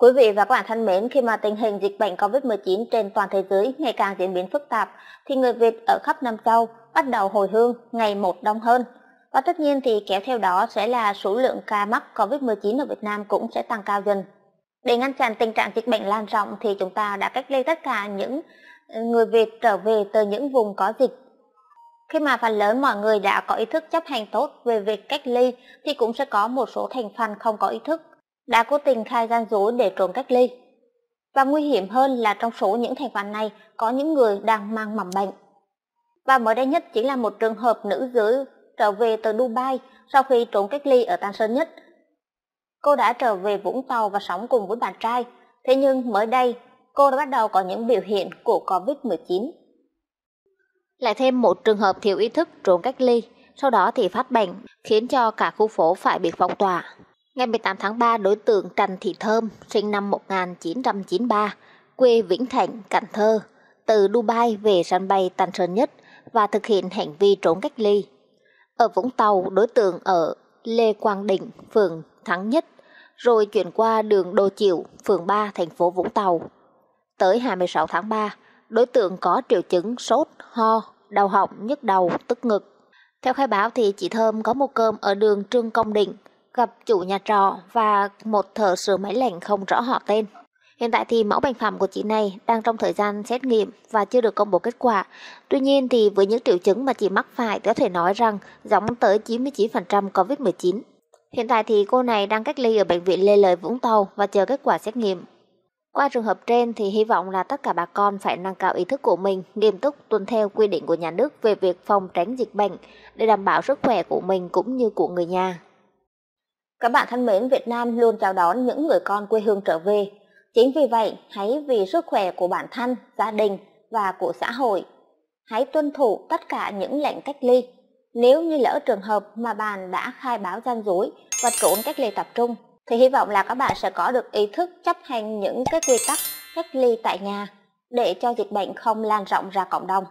Quý vị và các bạn thân mến, khi mà tình hình dịch bệnh COVID-19 trên toàn thế giới ngày càng diễn biến phức tạp, thì người Việt ở khắp Nam Châu bắt đầu hồi hương ngày một đông hơn. Và tất nhiên thì kéo theo đó sẽ là số lượng ca mắc COVID-19 ở Việt Nam cũng sẽ tăng cao dần. Để ngăn chặn tình trạng dịch bệnh lan rộng thì chúng ta đã cách ly tất cả những ừ, người Việt trở về từ những vùng có dịch. Khi mà phần lớn mọi người đã có ý thức chấp hành tốt về việc cách ly thì cũng sẽ có một số thành phần không có ý thức đã cố tình khai gian dối để trốn cách ly. Và nguy hiểm hơn là trong số những thành phần này có những người đang mang mầm bệnh. Và mới đây nhất chính là một trường hợp nữ giới trở về từ Dubai sau khi trốn cách ly ở Tân Sơn Nhất. Cô đã trở về Vũng Tàu và sống cùng với bạn trai, thế nhưng mới đây cô đã bắt đầu có những biểu hiện của COVID-19. Lại thêm một trường hợp thiếu ý thức trốn cách ly, sau đó thì phát bệnh, khiến cho cả khu phố phải bị phong tỏa. Ngày 18 tháng 3, đối tượng Trần Thị Thơm, sinh năm 1993, quê Vĩnh Thạnh, Cần Thơ, từ Dubai về sân bay Tân Sơn Nhất và thực hiện hành vi trốn cách ly. Ở Vũng Tàu, đối tượng ở Lê Quang Định, phường Thắng Nhất, rồi chuyển qua đường Đô Chiểu, phường 3, thành phố Vũng Tàu. Tới 26 tháng 3, đối tượng có triệu chứng sốt, ho, đau họng, nhức đầu, tức ngực. Theo khai báo thì chị Thơm có một cơm ở đường Trương Công Định, gặp chủ nhà trọ và một thợ sửa máy lạnh không rõ họ tên. Hiện tại thì mẫu bệnh phẩm của chị này đang trong thời gian xét nghiệm và chưa được công bố kết quả. Tuy nhiên thì với những triệu chứng mà chị mắc phải có thể nói rằng giống tới 99% COVID-19. Hiện tại thì cô này đang cách ly ở bệnh viện Lê Lợi Vũng Tàu và chờ kết quả xét nghiệm. Qua trường hợp trên thì hy vọng là tất cả bà con phải nâng cao ý thức của mình, nghiêm túc tuân theo quy định của nhà nước về việc phòng tránh dịch bệnh để đảm bảo sức khỏe của mình cũng như của người nhà. Các bạn thân mến, Việt Nam luôn chào đón những người con quê hương trở về. Chính vì vậy, hãy vì sức khỏe của bản thân, gia đình và của xã hội, hãy tuân thủ tất cả những lệnh cách ly. Nếu như lỡ trường hợp mà bạn đã khai báo gian dối và trốn cách ly tập trung, thì hy vọng là các bạn sẽ có được ý thức chấp hành những cái quy tắc cách ly tại nhà để cho dịch bệnh không lan rộng ra cộng đồng.